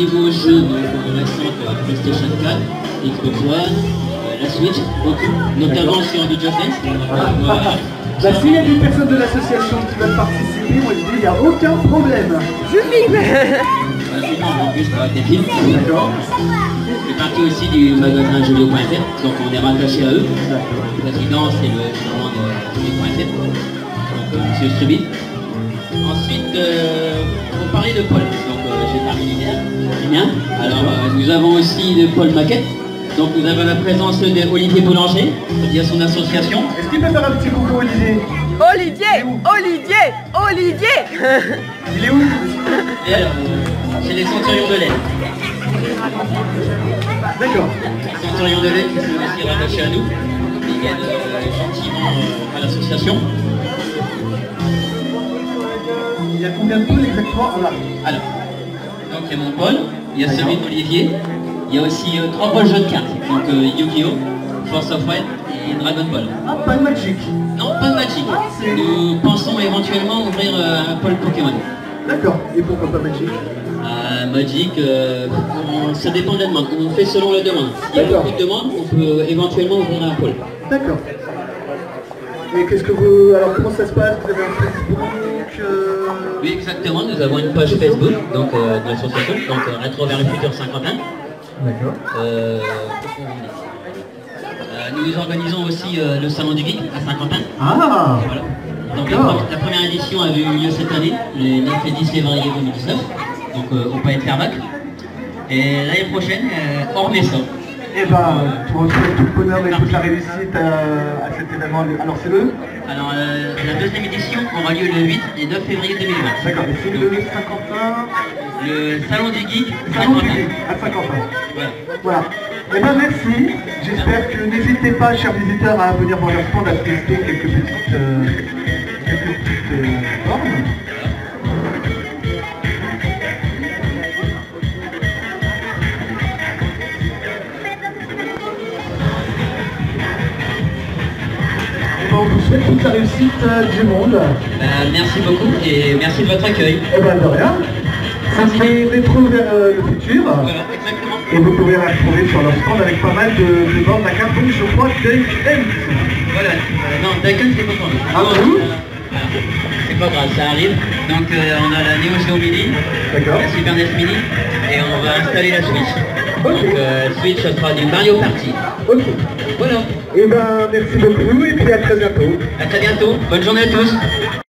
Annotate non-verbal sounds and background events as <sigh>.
Niveau jeux donc, récents, euh, PlayStation 4, Xbox One, euh, la Switch, beaucoup, notamment sur du Just Dance. Bah, s'il y a des personnes de l'association qui veulent participer, moi je dis, il n'y a aucun problème. Je filme films. D'accord Je fais partie aussi du magasin jeuxvideo.fr, donc on est rattaché à eux. D'accord. Le président, c'est le gérant de jeuxvideo.fr, donc euh, M. Strubit. Ensuite, euh, pour parler de Paul, donc j'ai terminé hier. Bien. Alors, euh, nous avons aussi de Paul Maquette. Donc nous avons la présence de Olivier Boulanger, via son association. Est-ce qu'il peut faire un petit coucou Olivier? Olivier Olivier Olivier Il est où? <laughs> Et alors, c'est les Centurions de l'air. D'accord. Les Centurions de l'air qui sont aussi rattachés à nous. Ils viennent euh, gentiment euh, à l'association. Il y a combien de poules exactement? Là. Alors, donc il y a mon Paul, il y a celui d'Olivier, il y a aussi euh, trois Paul jeux de cartes, donc euh, Yu-Gi-Oh!, Force of Wild et Dragon Ball. Ah, pas de Magic. Non, pas de Magic. c'est- Nous pensons éventuellement ouvrir euh, un Paul Pokémon. D'accord. Et pourquoi pas Magic? Euh, Magic, euh, on- ça dépend de la demande. On fait selon la demande. S'il y a beaucoup de demandes, on peut éventuellement ouvrir un pôle. D'accord. Et qu'est-ce que vous... Alors comment ça se passe? Vous avez un Facebook euh, Oui, exactement. Nous avons une page Facebook donc, euh, de l'association, donc euh, Rétro vers le futur Saint-Quentin. D'accord. Euh, euh, nous organisons aussi euh, le salon du geek à Saint-Quentin. Ah Voilà. Donc la, première édition avait eu lieu cette année, le 9 et 10 février 2019, donc euh, au Palais de Fermac. Et l'année prochaine, euh, hors Messa. Eh ben, pour retrouver tout le bonheur et toute la réussite à, à cet événement, alors c'est le Alors euh, la deuxième édition aura lieu le 8 et 9 février 2020. D'accord, et c'est le Saint-Quentin, Le salon du geek Salon du. Geek, à Saint-Quentin. Voilà. Voilà. Eh ben merci. J'espère que n'hésitez pas, chers visiteurs, à venir voir leur stand, à tester quelques petites, euh, quelques petites euh, souhaite toute la réussite euh, du monde. Bah, merci beaucoup et merci de votre accueil. Eh ben de rien. Ça fait rétro vers euh, le futur. Voilà, exactement. Et vous pouvez la retrouver sur leur stand avec pas mal de, de bandes à cartes, donc je crois Ends. Voilà. Euh, non, Duncan, c'est pas pour nous. Ah, euh, voilà. C'est pas grave, ça arrive. Donc euh, on a la Neo Geo Mini, D'accord. la Super NES Mini et on va installer la Switch. Ok. Donc euh, Switch, ça sera du Mario Party. Ok. Voilà. Et ben merci beaucoup et puis à très bientôt. À très bientôt. Bonne journée à tous.